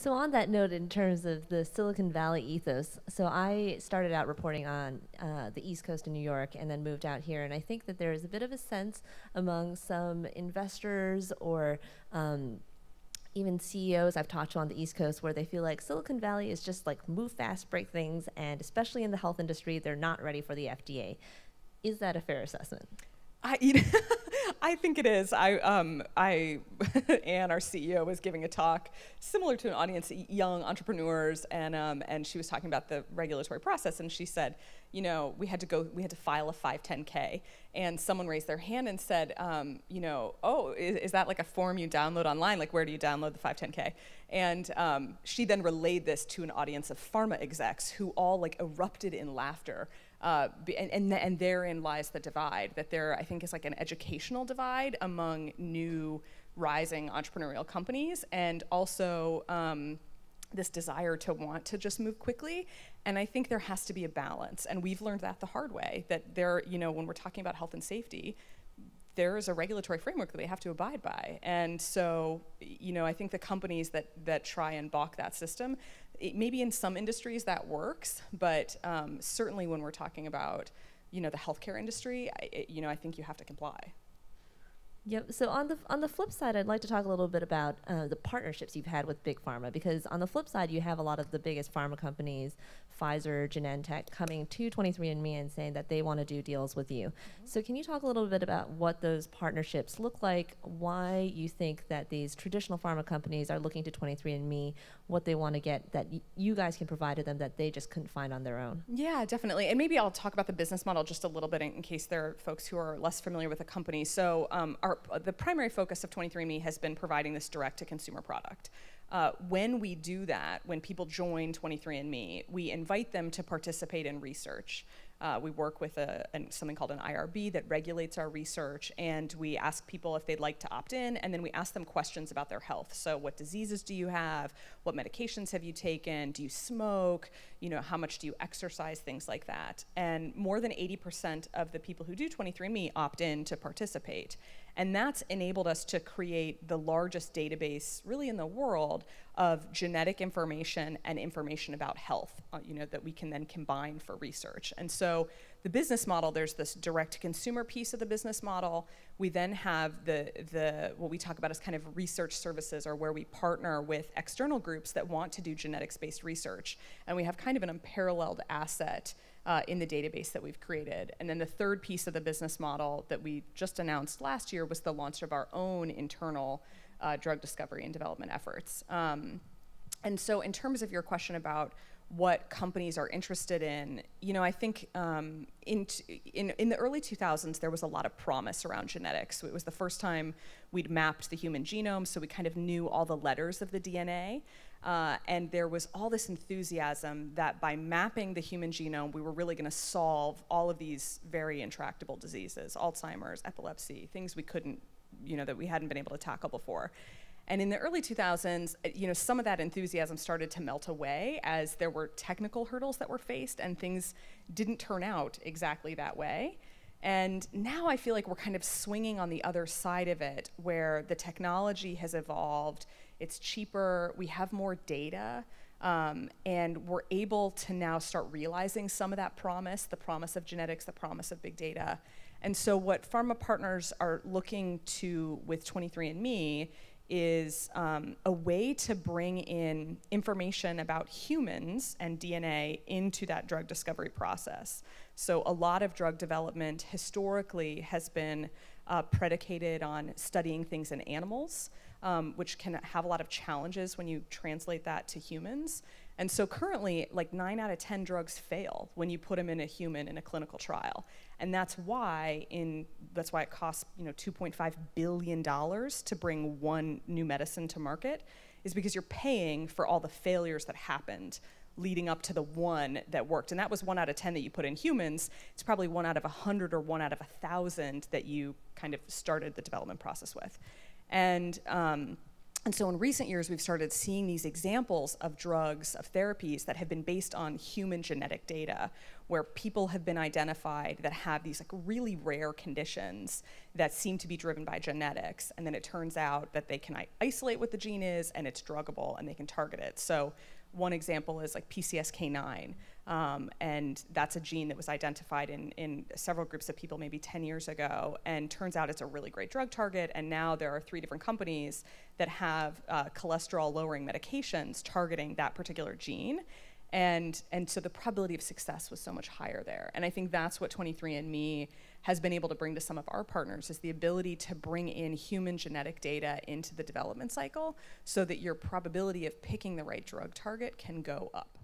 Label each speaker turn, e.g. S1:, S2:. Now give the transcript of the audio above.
S1: So on that note, in terms of the Silicon Valley ethos, so I started out reporting on uh, the East Coast in New York, and then moved out here, and I think that there is a bit of a sense among some investors or um, even CEOs I've talked to on the East Coast where they feel like Silicon Valley is just like move fast, break things, and especially in the health industry, they're not ready for the FDA. Is that a fair assessment?
S2: I, you know, I think it is. I, um, I, Anne, our CEO, was giving a talk similar to an audience, of young entrepreneurs, and um, and she was talking about the regulatory process, and she said, you know, we had to go, we had to file a 510k, and someone raised their hand and said, um, you know, oh, is, is, that like a form you download online? Like, where do you download the 510k? And um, she then relayed this to an audience of pharma execs who all like erupted in laughter uh, and, and, and therein lies the divide, that there, I think, is like an educational divide among new rising entrepreneurial companies and also um, this desire to want to just move quickly. And I think there has to be a balance. And we've learned that the hard way, that there, you know, when we're talking about health and safety, there is a regulatory framework that they have to abide by. And so, you know, I think the companies that, that try and balk that system, it, maybe in some industries that works, but um, certainly when we're talking about, you know, the healthcare industry, I, it, you know, I think you have to comply.
S1: Yep. So on the on the flip side, I'd like to talk a little bit about uh, the partnerships you've had with big pharma, because on the flip side, you have a lot of the biggest pharma companies, Pfizer, Genentech, coming to 23andMe and saying that they want to do deals with you. Mm-hmm. So can you talk a little bit about what those partnerships look like? Why you think that these traditional pharma companies are looking to 23andMe, what they want to get that y- you guys can provide to them that they just couldn't find on their own?
S2: Yeah, definitely. And maybe I'll talk about the business model just a little bit in, in case there are folks who are less familiar with the company. So um, our, the primary focus of 23andMe has been providing this direct to consumer product. Uh, when we do that, when people join 23andMe, we invite them to participate in research. Uh, we work with a, an, something called an IRB that regulates our research, and we ask people if they'd like to opt in, and then we ask them questions about their health. So, what diseases do you have? What medications have you taken? Do you smoke? You know, how much do you exercise? Things like that. And more than 80% of the people who do 23andMe opt in to participate. And that's enabled us to create the largest database really in the world of genetic information and information about health, uh, you know, that we can then combine for research. And so the business model, there's this direct consumer piece of the business model. We then have the, the what we talk about as kind of research services or where we partner with external groups that want to do genetics-based research. And we have kind of an unparalleled asset uh, in the database that we've created. And then the third piece of the business model that we just announced last year was the launch of our own internal uh, drug discovery and development efforts. Um, and so, in terms of your question about what companies are interested in, you know, I think um, in, in, in the early 2000s, there was a lot of promise around genetics. It was the first time we'd mapped the human genome, so we kind of knew all the letters of the DNA. Uh, and there was all this enthusiasm that by mapping the human genome, we were really going to solve all of these very intractable diseases Alzheimer's, epilepsy, things we couldn't, you know, that we hadn't been able to tackle before. And in the early 2000s, uh, you know, some of that enthusiasm started to melt away as there were technical hurdles that were faced and things didn't turn out exactly that way. And now I feel like we're kind of swinging on the other side of it where the technology has evolved it's cheaper, we have more data, um, and we're able to now start realizing some of that promise the promise of genetics, the promise of big data. And so, what pharma partners are looking to with 23andMe is um, a way to bring in information about humans and DNA into that drug discovery process. So, a lot of drug development historically has been uh, predicated on studying things in animals um, which can have a lot of challenges when you translate that to humans. And so currently, like nine out of 10 drugs fail when you put them in a human in a clinical trial. And that's why in that's why it costs you know 2.5 billion dollars to bring one new medicine to market, is because you're paying for all the failures that happened leading up to the one that worked. And that was one out of 10 that you put in humans. It's probably one out of 100 or one out of 1,000 that you kind of started the development process with. And, um, and so in recent years, we've started seeing these examples of drugs, of therapies that have been based on human genetic data, where people have been identified that have these like really rare conditions that seem to be driven by genetics, and then it turns out that they can isolate what the gene is and it's druggable and they can target it. So one example is like PCSK9. Um, and that's a gene that was identified in, in several groups of people maybe 10 years ago. And turns out it's a really great drug target. And now there are three different companies that have uh, cholesterol lowering medications targeting that particular gene. And, and so the probability of success was so much higher there. And I think that's what 23andMe has been able to bring to some of our partners is the ability to bring in human genetic data into the development cycle so that your probability of picking the right drug target can go up.